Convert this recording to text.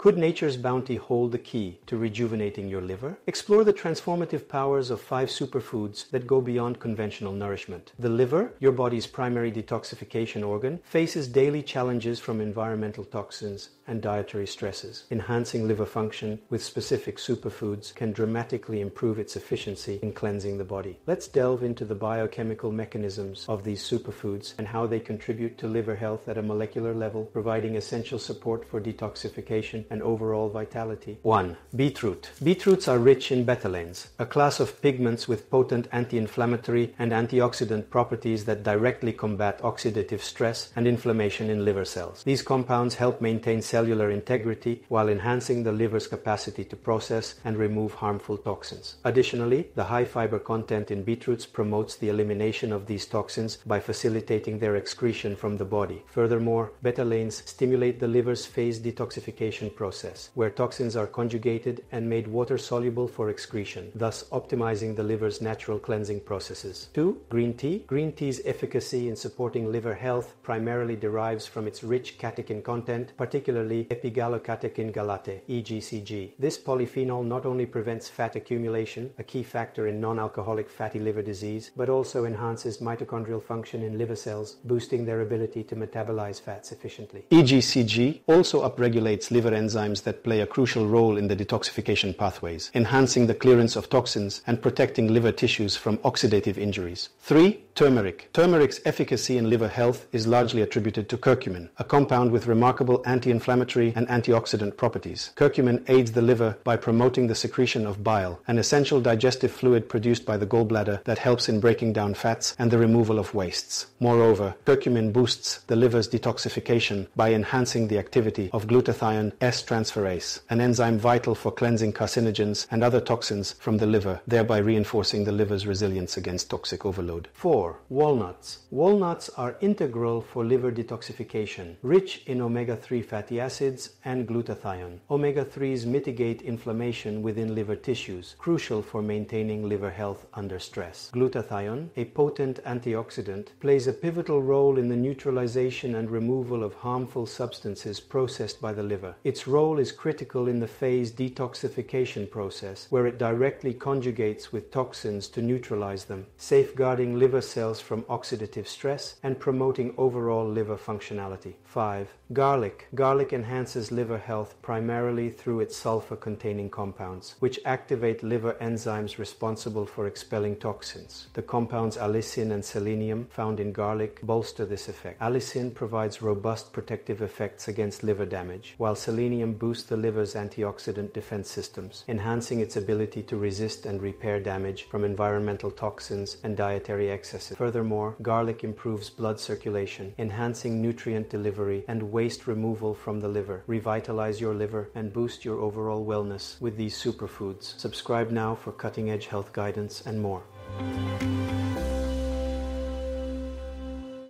Could nature's bounty hold the key to rejuvenating your liver? Explore the transformative powers of five superfoods that go beyond conventional nourishment. The liver, your body's primary detoxification organ, faces daily challenges from environmental toxins and dietary stresses. Enhancing liver function with specific superfoods can dramatically improve its efficiency in cleansing the body. Let's delve into the biochemical mechanisms of these superfoods and how they contribute to liver health at a molecular level, providing essential support for detoxification and overall vitality. 1. Beetroot. Beetroots are rich in betalains, a class of pigments with potent anti-inflammatory and antioxidant properties that directly combat oxidative stress and inflammation in liver cells. These compounds help maintain cellular integrity while enhancing the liver's capacity to process and remove harmful toxins. Additionally, the high fiber content in beetroots promotes the elimination of these toxins by facilitating their excretion from the body. Furthermore, betalains stimulate the liver's phase detoxification process, where toxins are conjugated and made water soluble for excretion, thus optimizing the liver's natural cleansing processes. 2. Green tea. Green tea's efficacy in supporting liver health primarily derives from its rich catechin content, particularly epigallocatechin gallate, EGCG. This polyphenol not only prevents fat accumulation, a key factor in non-alcoholic fatty liver disease, but also enhances mitochondrial function in liver cells, boosting their ability to metabolize fats efficiently. EGCG also upregulates liver enzymes that play a crucial role in the detoxification pathways, enhancing the clearance of toxins and protecting liver tissues from oxidative injuries. 3. Turmeric. Turmeric's efficacy in liver health is largely attributed to curcumin, a compound with remarkable anti-inflammatory and antioxidant properties. Curcumin aids the liver by promoting the secretion of bile, an essential digestive fluid produced by the gallbladder that helps in breaking down fats and the removal of wastes. Moreover, curcumin boosts the liver's detoxification by enhancing the activity of glutathione S-transferase, an enzyme vital for cleansing carcinogens and other toxins from the liver, thereby reinforcing the liver's resilience against toxic overload. 4. Walnuts. Walnuts are integral for liver detoxification, rich in omega-3 fatty acids and glutathione. Omega-3s mitigate inflammation within liver tissues, crucial for maintaining liver health under stress. Glutathione, a potent antioxidant, plays a pivotal role in the neutralization and removal of harmful substances processed by the liver. Its role is critical in the phase detoxification process, where it directly conjugates with toxins to neutralize them, safeguarding liver cells from oxidative stress and promoting overall liver functionality. 5. Garlic. Garlic enhances liver health primarily through its sulfur containing compounds, which activate liver enzymes responsible for expelling toxins. The compounds allicin and selenium found in garlic bolster this effect. Allicin provides robust protective effects against liver damage, while selenium boosts the liver's antioxidant defense systems, enhancing its ability to resist and repair damage from environmental toxins and dietary excesses. Furthermore, garlic improves blood circulation, enhancing nutrient delivery and waste removal from the liver. Revitalize your liver and boost your overall wellness with these superfoods. Subscribe now for cutting edge health guidance and more.